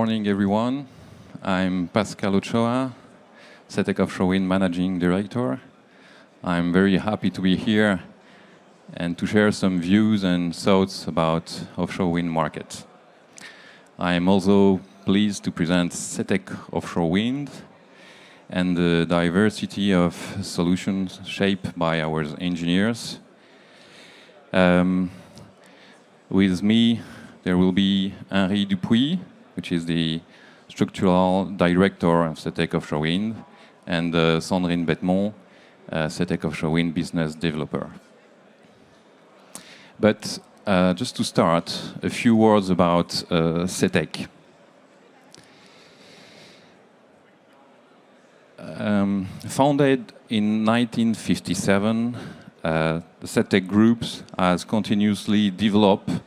morning, everyone. I'm Pascal Ochoa, SETEC Offshore Wind Managing Director. I'm very happy to be here and to share some views and thoughts about offshore wind market. I am also pleased to present SETEC Offshore Wind and the diversity of solutions shaped by our engineers. Um, with me, there will be Henri Dupouy, which is the structural director of SETEC Offshore Wind, and uh, Sandrine Bethmont, uh, SETEC Offshore Wind business developer. But uh, just to start, a few words about uh, SETEC. Um, founded in 1957, uh, the SETEC Group has continuously developed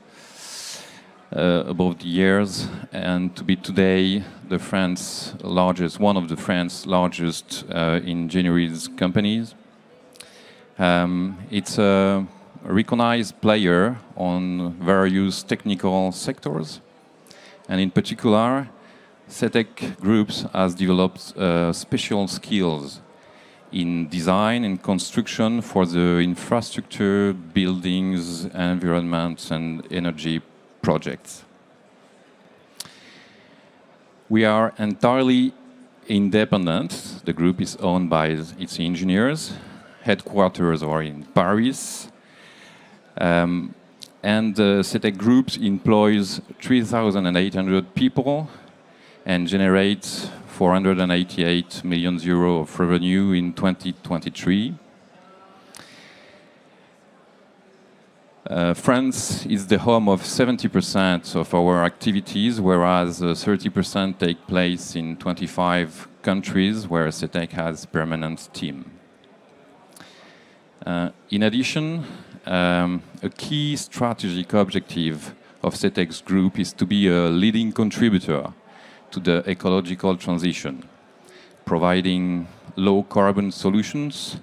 above the years and to be today the France largest, one of the France largest uh, engineering companies. Um, it's a recognized player on various technical sectors, and in particular, SETEC Groups has developed uh, special skills in design and construction for the infrastructure, buildings, environment, and energy projects. We are entirely independent. The group is owned by its engineers. Headquarters are in Paris. Um, and the uh, SETEC Group employs 3,800 people and generates 488 million euro of revenue in 2023. Uh, France is the home of 70% of our activities, whereas 30% uh, take place in 25 countries where SETEC has permanent team. Uh, in addition, um, a key strategic objective of SETEC's group is to be a leading contributor to the ecological transition, providing low carbon solutions,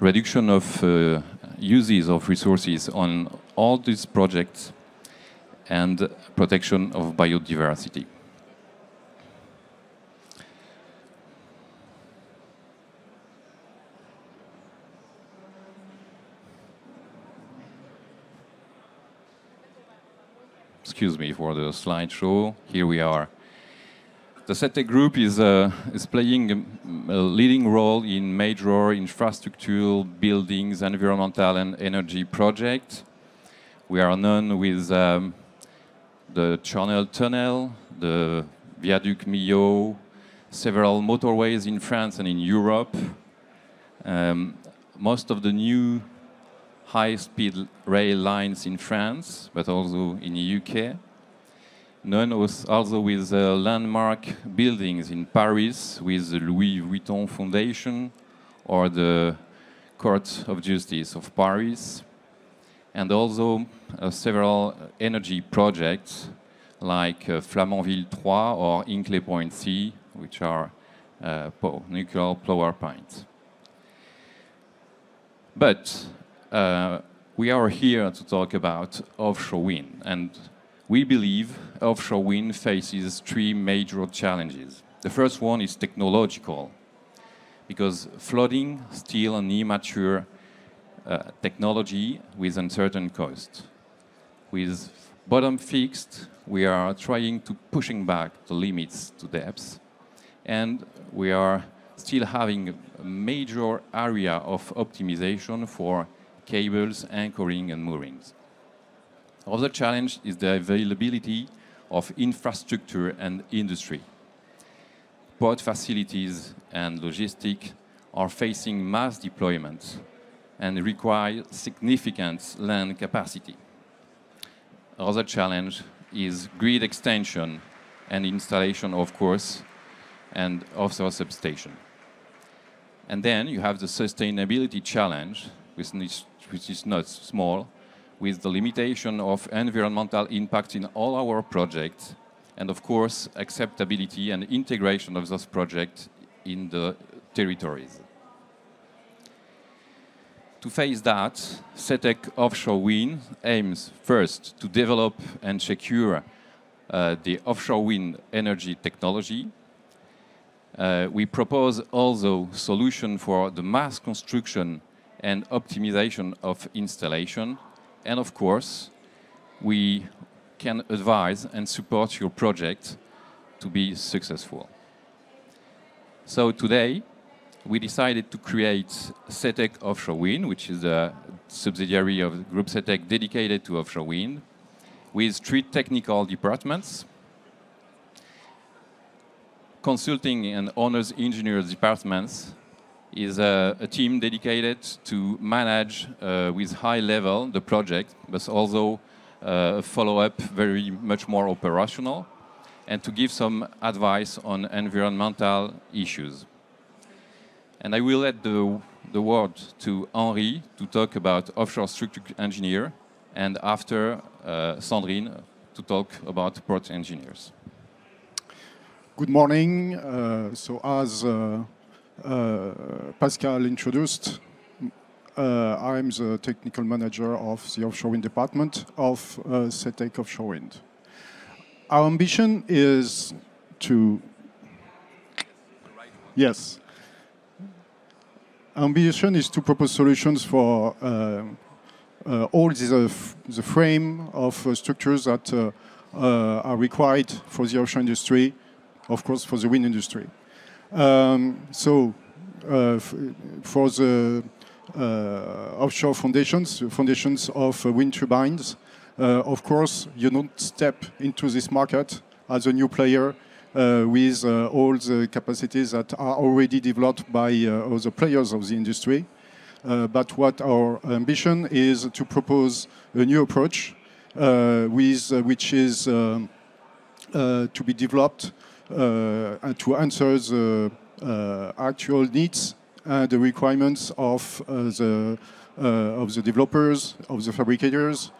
reduction of uh, uses of resources on all these projects, and protection of biodiversity. Excuse me for the slideshow. Here we are. The SETEC Group is, uh, is playing a, a, leading role in major infrastructural buildings, environmental and energy projects. We are known with um, the Channel Tunnel, the Viaduc Millau, several motorways in France and in Europe. Um, most of the new high-speed rail lines in France, but also in the UK known also with uh, landmark buildings in Paris with the Louis Vuitton Foundation or the Court of Justice of Paris, and also uh, several energy projects like uh, Flamanville 3 or Hinkley Point C, which are uh, nuclear power plants. But uh, we are here to talk about offshore wind, and we believe offshore wind faces three major challenges. The first one is technological, because floating still an immature uh, technology with uncertain cost. With bottom fixed, we are trying to pushing back the limits to depths, and we are still having a major area of optimization for cables, anchoring, and moorings. Other challenge is the availability of infrastructure and industry. Port facilities and logistics are facing mass deployment and require significant land capacity. Other challenge is grid extension and installation, of course, and offshore substation. And then you have the sustainability challenge, which is not small, with the limitation of environmental impact in all our projects, and of course, acceptability and integration of those projects in the territories. To face that, SETEC Offshore Wind aims first to develop and secure uh, the offshore wind energy technology. Uh, we propose also solution for the mass construction and optimization of installation. And of course, we can advise and support your project to be successful. So today, we decided to create SETEC Offshore Wind, which is a subsidiary of Group SETEC dedicated to offshore wind, with three technical departments, consulting and owners engineers departments is a, a, team dedicated to manage uh, with high level the project, but also uh, follow up very much more operational and to give some advice on environmental issues. And I will let the, the word to Henri to talk about offshore structure engineer and after uh, Sandrine to talk about port engineers. Good morning. Uh, so as uh, Pascal introduced, uh, I'm the technical manager of the offshore wind department of uh, SETEC Offshore Wind. Our ambition is to, yes, ambition is to propose solutions for uh, uh, all the, the frame of uh, structures that uh, are required for the offshore industry of course, for the wind industry. Um, so uh, for the uh, offshore foundations, foundations of uh, wind turbines, of course, you don't step into this market as a new player uh, with uh, all the capacities that are already developed by uh, other players of the industry. but what our ambition is to propose a new approach with, which is um, to be developed to answer the uh, actual needs and the requirements of uh, the of the developers, of the fabricators,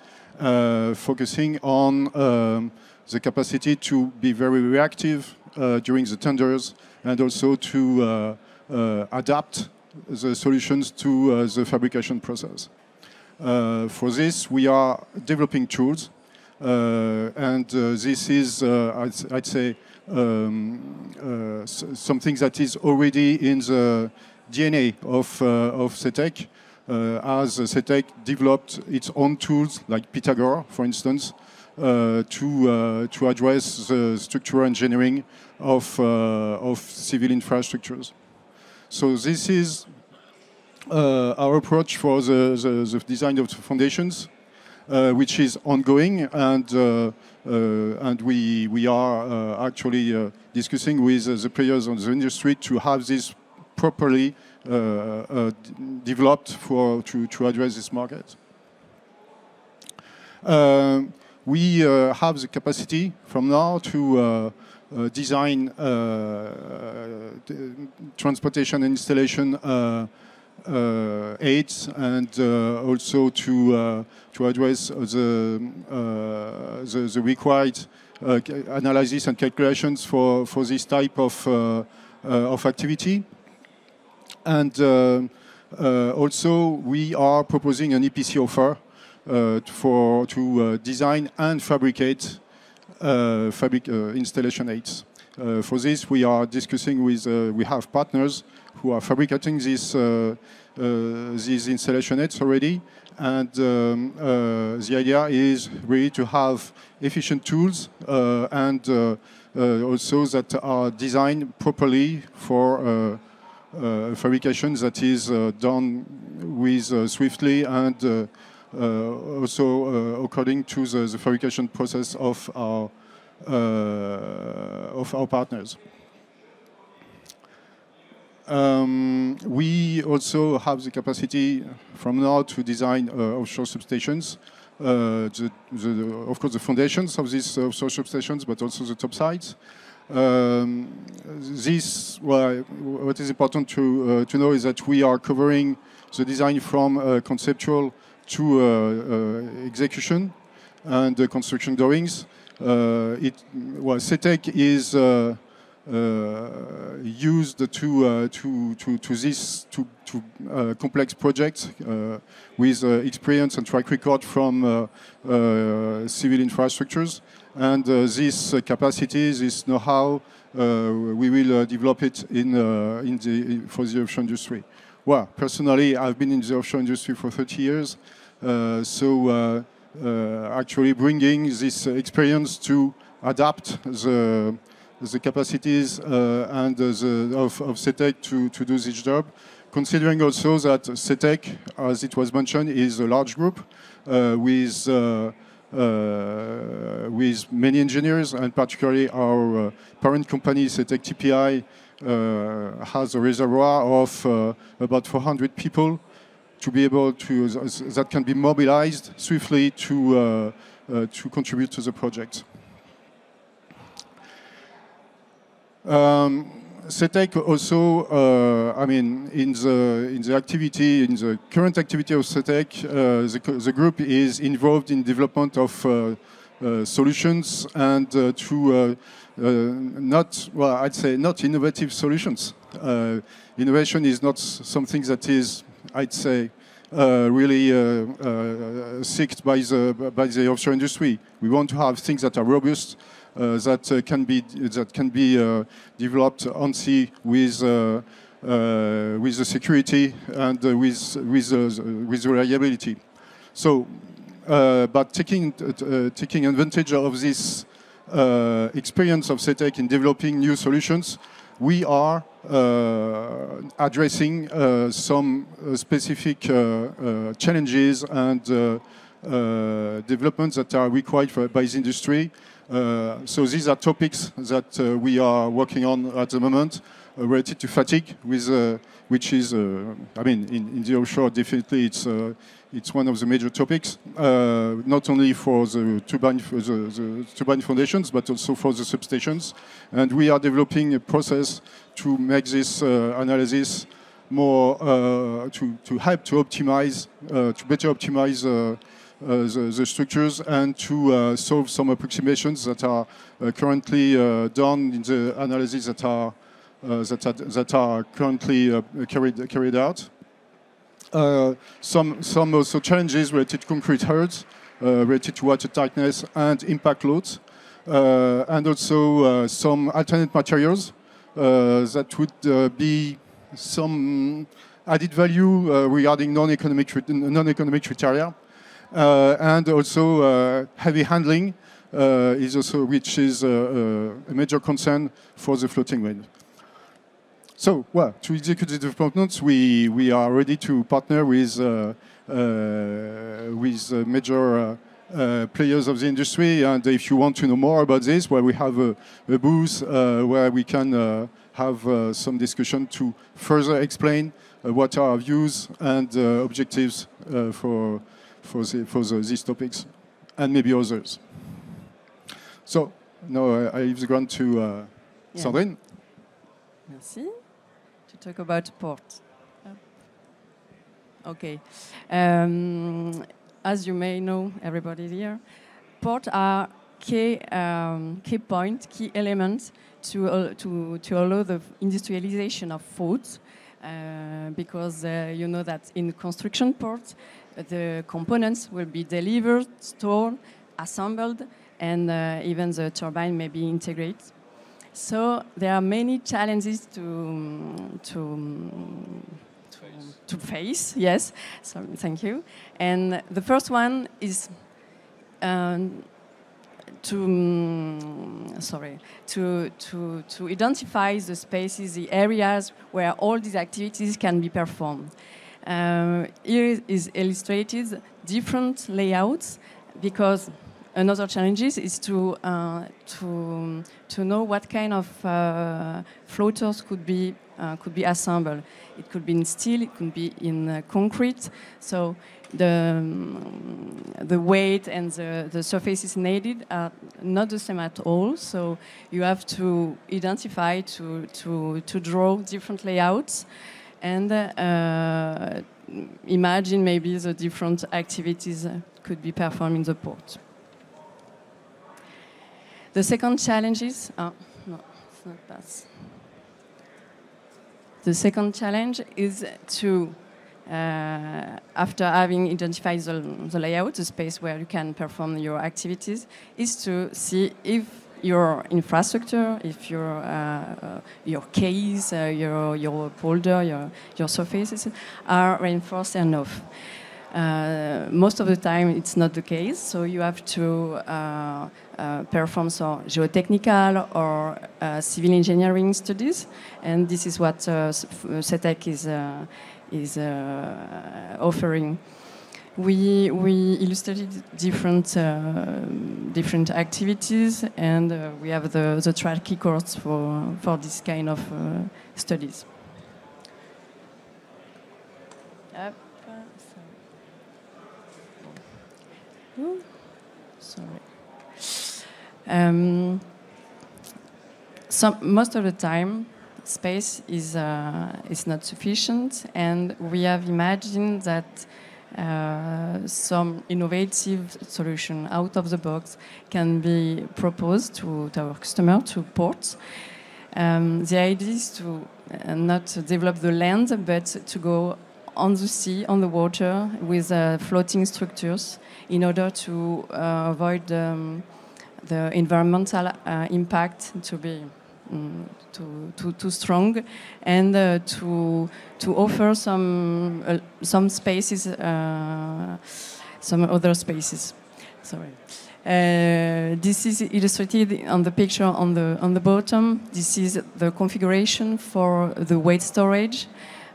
focusing on um, the capacity to be very reactive during the tenders and also to adapt the solutions to the fabrication process. Uh, for this, we are developing tools, uh, and uh, this is, I'd, I'd, say, um, uh, something that is already in the DNA of, uh, of SETEC, uh, as SETEC developed its own tools like Pythagore, for instance, uh, to, uh, to address the structural engineering of, uh, of civil infrastructures. So this is our approach for the, the, the, design of the foundations, which is ongoing and and we, we are uh, actually uh, discussing with the players on the industry to have this properly developed for, to, to address this market. we have the capacity from now to uh, design uh, transportation and installation uh, uh, Uh, aids and uh, also to uh, to address the, uh, the, the required uh, analysis and calculations for for this type of of activity. And also, we are proposing an EPC offer for to design and fabricate fabric installation aids. Uh, for this, we are discussing with, uh, we have partners who are fabricating this, uh, these installation aids already. And um, the idea is really to have efficient tools and also that are designed properly for uh, fabrication that is uh, done with uh, swiftly and also according to the, the, fabrication process of our of our partners. Um, we also have the capacity from now to design uh, offshore substations. Uh, the, the, of course, the foundations of these offshore substations, but also the top sides. Um, this, well, what is important to, uh, to know is that we are covering the design from uh, conceptual to uh, execution and the construction drawings. Uh, it, well, SETEC is uh, uh, used to, uh, to, to, to this to, to uh, complex projects uh, with experience and track record from civil infrastructures. And this capacity, this know-how, we will develop it in, in the, for the offshore industry. Well, personally, I've been in the offshore industry for 30 years. so actually bringing this experience to adapt the the capacities uh, and the, of, of SETEC to, to do this job. Considering also that SETEC, as it was mentioned, is a large group uh, with uh, uh, with many engineers, and particularly our uh, parent company, SETEC TPI, uh, has a reservoir of about 400 people to be able to, that can be mobilized swiftly to, to contribute to the project. Um, SETEC also, uh, I mean, in the in the activity, in the current activity of SETEC, uh, the, the, group is involved in development of uh, uh solutions and uh, to uh, not, well, I'd say not innovative solutions. innovation is not something that is, I'd say, uh, really uh, uh, seeked by the by the offshore industry. We want to have things that are robust uh, that uh, can be that can be uh, developed on sea with with the security and with with with reliability. So, but taking taking advantage of this experience of SETEC in developing new solutions, we are uh, addressing uh, some uh, specific challenges and developments that are required for, by the industry. So these are topics that we are working on at the moment related to fatigue, with, which is, I mean, in, in, the offshore, definitely it's it's one of the major topics, uh, not only for the turbine, the, the, turbine foundations, but also for the substations. And we are developing a process to make this uh, analysis more, uh, to, to help to optimize, to better optimize uh, the, the, structures and to uh, solve some approximations that are uh, currently done in the analysis that are, that are, that are currently carried, carried out. some, some also challenges related to concrete herds, related to water tightness and impact loads. Uh, and also uh, some alternate materials uh, that would be some added value regarding non-economic non-economic criteria uh, and also uh, heavy handling uh, is also which is a major concern for the floating wind. So, well, to execute the developments, we, we are ready to partner with, uh, uh, with uh, major players of the industry. And if you want to know more about this, well, we have a, a booth where we can have some discussion to further explain what are our views and objectives for for, the, for the, these topics and maybe others. So now I, I leave the ground to uh, yeah. Sandrine. Merci. Talk about port. Okay. Um, as you may know, everybody here, ports are key, um, key point, key element to, uh, to, to allow the industrialization of food. Uh, because uh, you know that in construction ports, the components will be delivered, stored, assembled, and uh, even the turbine may be integrated. So there are many challenges to, to, to, to face, yes, so thank you. And the first one is um, to um, sorry to to to identify the spaces, the areas where all these activities can be performed. Uh, here is illustrated different layouts because another challenge is to uh, to to know what kind of uh, floaters could be uh, could be assembled. It could be in steel, it could be in uh, concrete. So the um, the weight and the, the surfaces needed are not the same at all. So you have to identify to to to draw different layouts and uh, imagine maybe the different activities could be performed in the port. The second challenge is, oh, no, It's not pass. The second challenge is to, uh, after having identified the, the layout, the space where you can perform your activities, is to see if your infrastructure, if your uh, your quays, uh, your your folder, your your surfaces are reinforced enough. Uh, most of the time, it's not the case. So you have to uh, perform some geotechnical or uh, civil engineering studies, and this is what SETEC is is offering we we illustrated different uh, different activities, and uh, we have the the track course for for this kind of uh, studies. Sorry. Um, some, most of the time, space is uh, is not sufficient, and we have imagined that uh, some innovative solution out of the box can be proposed to, to our customer, to ports. Um, the idea is to uh, not develop the land, but to go on the sea, on the water, with uh, floating structures in order to uh, avoid um, the environmental uh, impact to be um, too, too, too strong and uh, to, to offer some, uh, some spaces, uh, some other spaces. Sorry. Uh, this is illustrated on the picture on the, on the bottom. This is the configuration for the weight storage.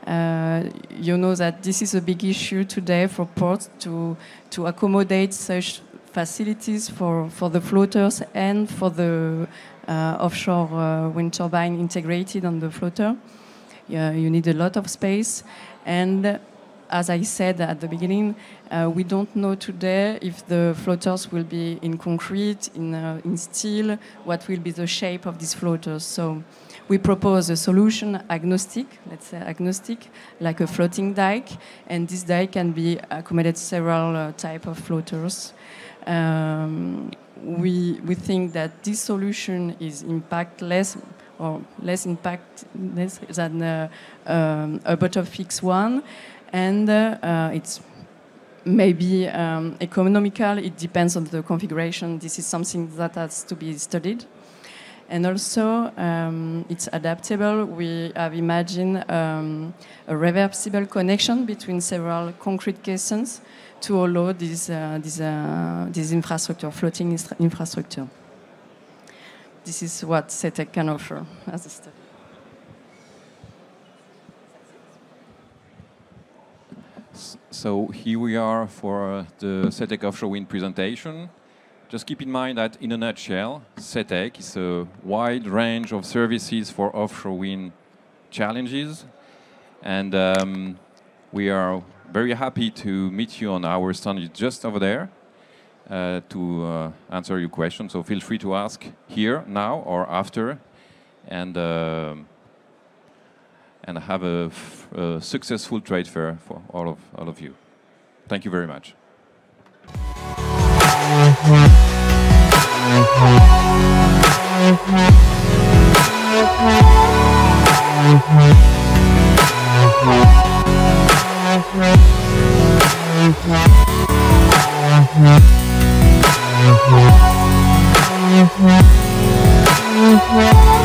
Uh, you know that this is a big issue today for ports to, to accommodate such facilities for, for the floaters and for the uh, offshore uh, wind turbine integrated on the floater. you need a lot of space. And as I said at the beginning, uh, we don't know today if the floaters will be in concrete, in, uh, in steel, what will be the shape of these floaters. So we propose a solution agnostic, let's say agnostic, like a floating dike, and this dike can be accommodate several uh, type of floaters. Um, we, we think that this solution is impact less or less impact less than uh, um, a bottom fix one, and uh, uh, it's maybe um, economical. It depends on the configuration. This is something that has to be studied. And also, um, it's adaptable. We have imagined um, a reversible connection between several concrete caissons to allow this, uh, this, uh, this infrastructure, floating infrastructure. This is what SETEC can offer as a study. So here we are for the SETEC offshore wind presentation. Just keep in mind that in a nutshell, SETEC is a wide range of services for offshore wind challenges. And um, we are very happy to meet you on our stand just over there uh, to uh, answer your questions. So feel free to ask here, now, or after, and uh, and have a, a, successful trade fair for all of all of you. Thank you very much. We'll.